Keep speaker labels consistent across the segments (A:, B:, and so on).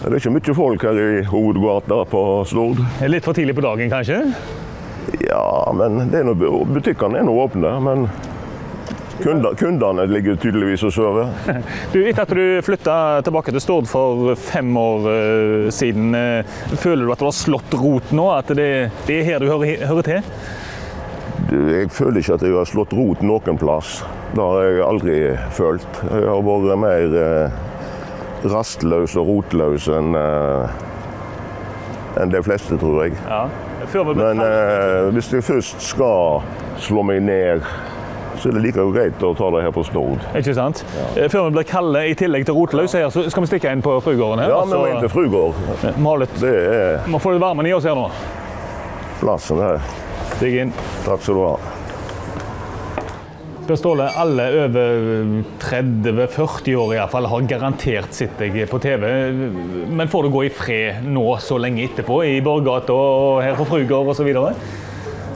A: Det er ikke mye folk her i hovedgata på Stord.
B: Litt for tidlig på dagen, kanskje?
A: Ja, men det er noe, butikkene er nå åpne. Men kunder, kundene ligger tydeligvis og sover.
B: Du, etter at du flytta tilbake til Stord for fem år eh, siden, eh, føler du at du har slått rot nå? At det, det er her du hører, hører til?
A: Du, Jeg føler ikke at jeg har slått rot noen plass. Det har jeg aldri følt. Jeg har vært mer eh, rastløs og rotløs enn eh, enn de fleste, tror jeg.
B: Ja.
A: Men eh, hvis jeg først skal slå meg ned, så er det like greit å ta det her på Stord.
B: Ikke sant? Ja. Før vi blir kalde, i tillegg til rotløs, her, så skal vi stikke inn på Frugården her.
A: Ja, vi må inn til Frugård.
B: må litt-
A: Det er
B: må få litt varmen i oss her nå.
A: plassen her.
B: Stig inn.
A: Takk skal du ha.
B: Per Ståle, alle over 30-40 år iallfall har garantert sett deg på TV. Men får du gå i fred nå så lenge etterpå, i Borggata og her på Frugård osv.?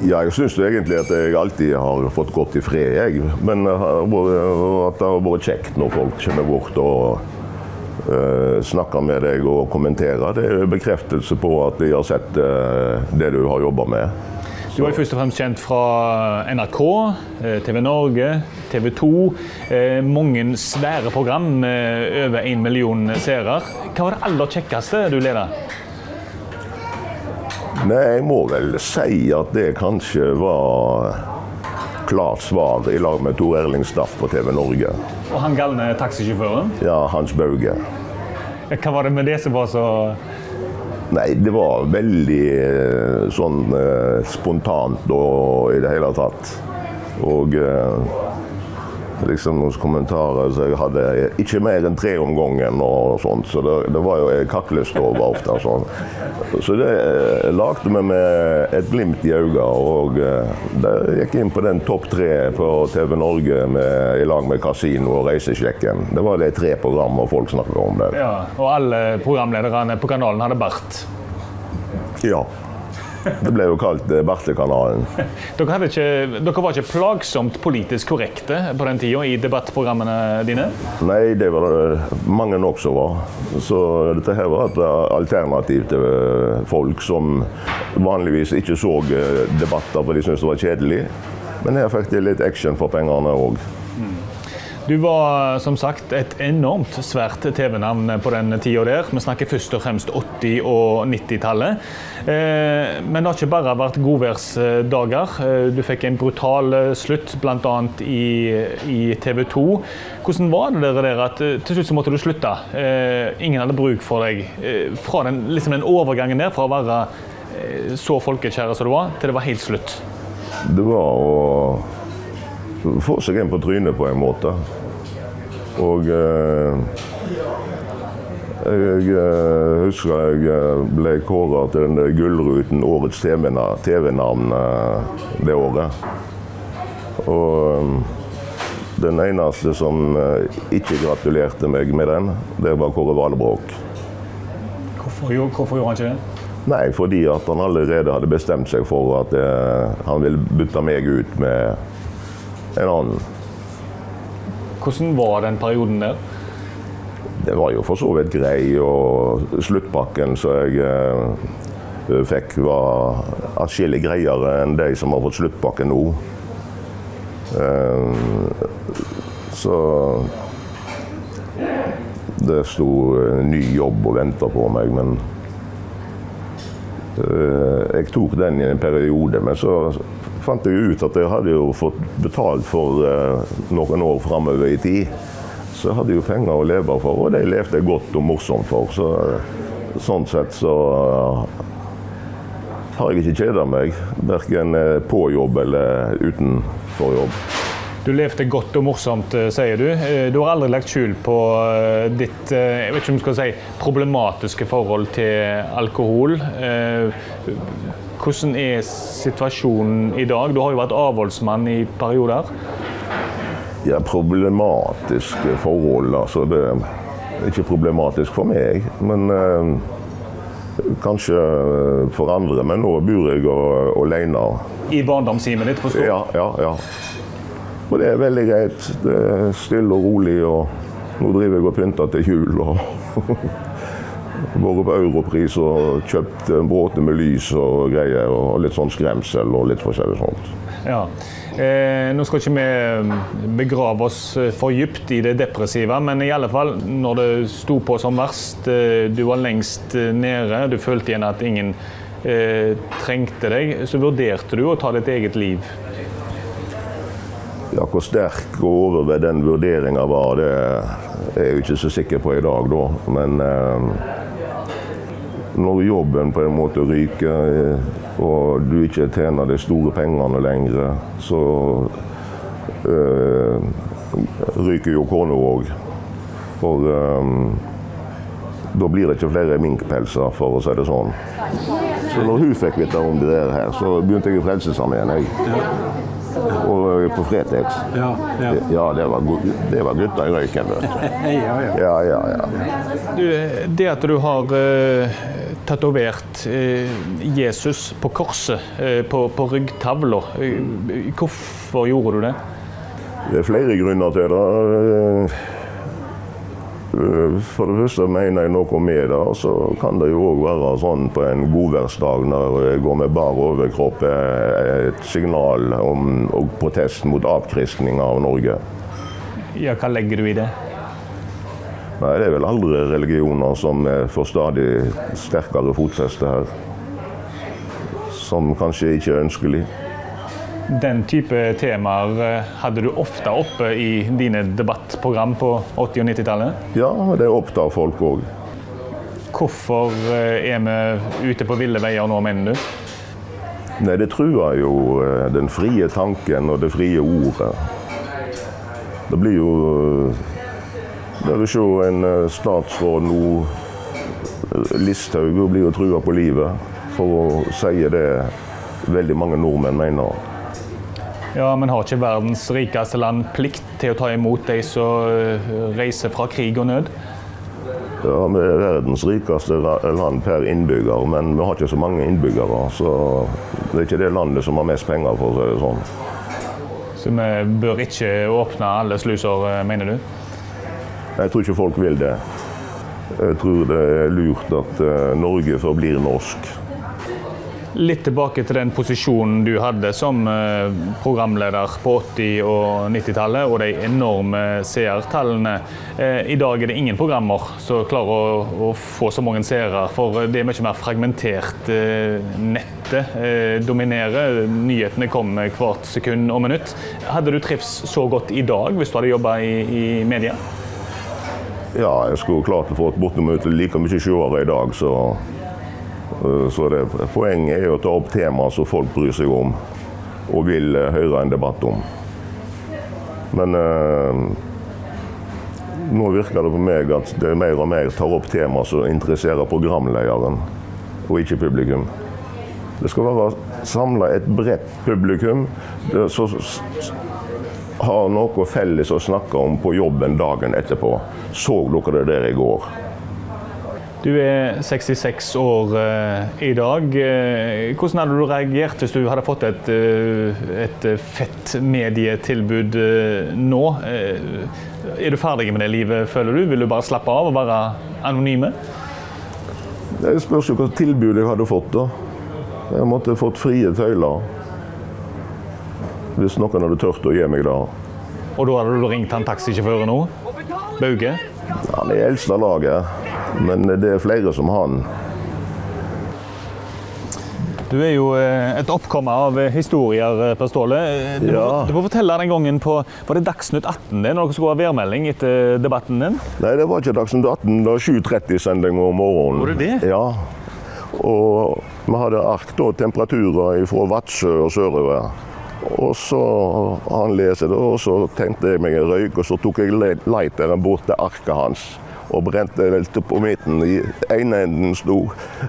A: Ja, jeg syns egentlig at jeg alltid har fått gått i fred, jeg. Men vært- at det har vært kjekt når folk kommer bort og eh, snakker med deg og kommenterer. Det er bekreftelse på at de har sett eh, det du har jobba med.
B: Du er først og fremst kjent fra NRK, eh, TV Norge, TV 2. eh, Mange svære program med over én million seere. Hva var det aller kjekkeste du leda?
A: Nei, jeg må vel si at det kanskje var klart svar i lag med Tor Erling Staff på TV Norge.
B: Og han galne taxisjåføren?
A: Ja, Hans Bauge.
B: Hva var det med det som var så
A: Nei, det var veldig eh, sånn eh, spontant og i det hele tatt. Og eh, liksom noen kommentarer så jeg hadde ikke mer enn tre om gangen og sånt, så det, det var jo jeg over ofte. Sånn. Så det eh, lagde vi med et glimt i øynene, og eh, det gikk inn på den topp tre på TV Norge med, i lag med Kasino og Reisesjekken. Det var de tre programmene folk snakket om der.
B: Ja, og alle programlederne på kanalen hadde bart.
A: Ja. Det ble jo kalt eh,
B: Dere, ikke, dere var ikke plagsomt politisk korrekte på den tida i debattprogrammene dine?
A: Nei, det var det mange nok som var. Så dette her var et alternativ til eh, folk som vanligvis ikke så eh, debatter, for de syntes det var kjedelig. Men her fikk de litt action for pengene òg.
B: Du var som sagt et enormt svært TV-navn på den tida der. Vi snakker først og fremst 80- og 90-tallet. Eh, men det har ikke bare vært godværsdager. Eh, Du fikk en brutal eh, slutt, bl.a. I, i TV 2. Hvordan var det der at til slutt så måtte du slutte? Ingen hadde bruk for deg. Fra den, liksom den overgangen der, fra å være så folkekjære som du var, til det var helt slutt.
A: Det var å få seg en på trynet på en måte. Og eh, jeg eh, husker jeg eh, ble kåra til den Gullruten Årets TV-na- TV-navn eh, det året. Og den eneste som ikke gratulerte meg med den, det var Kåre Valbrok.
B: Hvorfor, hvorfor gjorde han ikke det?
A: Nei, fordi han allerede hadde bestemt seg for at det, han ville bytte meg ut med en annen.
B: Hvordan var den perioden der?
A: Det var jo for så vidt grei, og sluttpakken som jeg eh, fikk, var atskillig greiere enn de som har fått sluttpakke nå. Eh, så det sto ny jobb og venta på meg, men eh, jeg tok den i en periode. Men så fant jeg ut at jeg hadde jo fått betalt for eh, noen år framover i tid. Så jeg hadde jo penger å leve for, og det levde jeg godt og morsomt for. Så, sånn sett så eh, har jeg ikke kjeda meg, verken eh, på jobb eller utenfor jobb.
B: Du levde godt og morsomt, eh, sier du. Eh, Du har aldri lagt skjul på eh, ditt eh, jeg vet ikke om jeg skal si, problematiske forhold til alkohol. Eh, Hvordan er situasjonen i dag? Du har jo vært avholdsmann i perioder.
A: Ja, problematiske forhold, altså. Det er ikke problematisk for meg, men eh, kanskje for andre. Men nå bor jeg alene.
B: I barndomshjemmet ditt på Stord.
A: Ja, ja, ja. Og det er veldig greit. Det er stille og rolig, og nå driver jeg og pynter til jul. Og Vært på Europris og kjøpt båter med lys og greier. Og litt sånn skremsel og litt forskjellig sånt.
B: Ja. Eh, nå skal ikke vi begrave oss for dypt i det depressive, men i alle fall når det sto på som verst, eh, du var lengst nede, du følte igjen at ingen eh, trengte deg, så vurderte du å ta ditt eget liv.
A: Ja, Hvor sterk og overved den vurderinga var, det er jeg ikke så sikker på i dag, da. Men eh, når jobben på en måte ryker, eh, og du ikke tjener de store pengene lenger, så eh, ryker jo kona òg. For eh, da blir det ikke flere minkpelser, for å si det sånn. Så når hun fikk vite om det her, så begynte jeg i Frelsesarmeen. jeg. På Fretex.
C: Ja, ja.
A: Ja, det var, det var gutta i røyken, vet du.
C: ja, ja.
A: Ja, ja, ja.
B: Du, det at du har uh, tatovert uh, Jesus på korset, uh, på, på ryggtavla, hvorfor gjorde du det?
A: Det er flere grunner til det. Eh, For det første mener jeg noe med det. Og Så kan det jo òg være sånn på en godværsdag når jeg går med bar overkropp, eh, et signal om og protest mot avkristning av Norge.
B: Ja, hva legger du i det?
A: Nei, Det er vel andre religioner som eh, får stadig sterkere fotfeste her. Som kanskje ikke er ønskelig.
B: Den type temaer eh, hadde du ofte oppe i dine debattprogram på 80- og 90-tallet.
A: Ja, det opptar folk òg.
B: Hvorfor eh, er vi ute på ville veier nå, mener du?
A: Nei, det truer jo eh, den frie tanken og det frie ordet. Det blir jo Det vil se en statsråd nå Listhaug blir jo trua på livet for å si det veldig mange nordmenn mener.
B: Ja, men har ikke verdens rikeste land plikt til å ta imot de som eh, reiser fra krig og nød?
A: Ja, Vi er verdens rikeste land per innbygger, men vi har ikke så mange innbyggere. Så det er ikke det landet som har mest penger, for å si det sånn.
B: Så vi bør ikke åpne alle sluser, eh, mener du?
A: Jeg tror ikke folk vil det. Jeg tror det er lurt at eh, Norge forblir norsk.
B: Litt tilbake til den posisjonen du hadde som eh, programleder på 80- og 90-tallet, og de enorme seertallene. Eh, I dag er det ingen programmer som klarer å, få så mange seere, for det er mye mer fragmentert. Eh, Nettet dominerer, nyhetene kommer hvert sekund og minutt. Hadde du trivs så godt i dag hvis du hadde jobba i, i media?
A: Ja, jeg skulle klart å få bortimot like mye seere i dag, så, så det, poenget er å ta opp temaer som folk bryr seg om og vil eh, høre en debatt om. Men eh, nå virker det på meg at det mer og mer tar opp temaer som interesserer programlederen, og ikke publikum. Det skal være samla et bredt publikum som har noe felles å snakke om på jobben dagen etterpå. Så dere det der i går?
B: Du er 66 år eh, i dag. Eh, hvordan hadde du reagert hvis du hadde fått et, eh, et fett medietilbud nå? Er du ferdig med det livet, føler du? Vil du bare slappe av og være anonyme?
A: Det spørs jo hva tilbud jeg hadde fått. da. Jeg måtte fått frie tøyler. Hvis noen hadde turt å gi meg det.
B: Og da hadde du ringt han taxisjåføren nå? Bauge?
A: Han er eldst av laget, men det er flere som han.
B: Du er jo eh, et oppkomme av historier, eh, Per Ståle. Du, Du, må,
A: Ja.
B: du må fortelle den gangen på Var det Dagsnytt 18 det, når dere skulle ha værmelding etter debatten din?
A: Nei, det var ikke Dagsnytt 18. Det var 7.30-sending om morgenen.
B: Var det det?
A: Ja. Og vi hadde ark da, temperaturer fra Vadsø og sørover. Og så han leser det, og så tente jeg meg en røyk, og så tok jeg leiteren lighteren bort til arket hans. Og brente det på midten. I ene enden sto,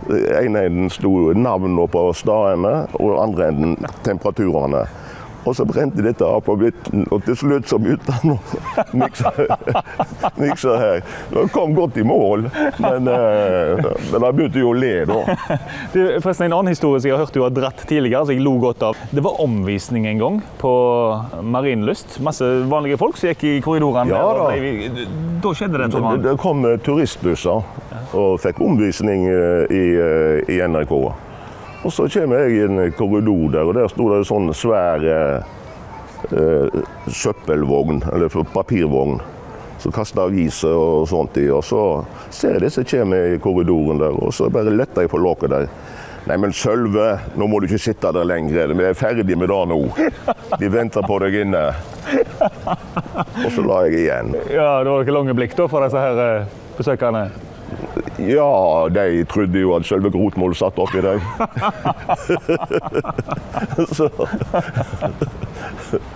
A: ene enden sto navnene på stedene, og andre enden temperaturene. Og så brente dette av på midten, og til slutt så begynte han å mikse, her. Han kom godt i mål, men, eh, men han begynte jo å le da.
B: Du, forresten, En annen historie som jeg har hørt du har dratt tidligere, som jeg lo godt av. Det var omvisning en gang på Marienlyst. Masse vanlige folk som gikk i korridorene.
A: Ja, da.
B: ble- Da skjedde det.
A: Det,
B: Trond.
A: det kom turistbusser og fikk omvisning eh, i, eh, i NRK. Og så kommer jeg i en korridor der, og der sto det en sånn svær eh, eh, søppelvogn, eller papirvogn, som kasta aviser og sånt i. Og så ser jeg disse kommer i korridoren der, og så bare letter jeg på lokket der. Nei, men Sølve, nå må du ikke sitte der lenger. Vi er ferdig med det nå. De venter på deg inne. Og så la jeg igjen.
B: Ja, Det var ikke lange blikk da for disse her eh, besøkende.
A: Ja, de trodde jo at selve Grotmol satt oppi deg.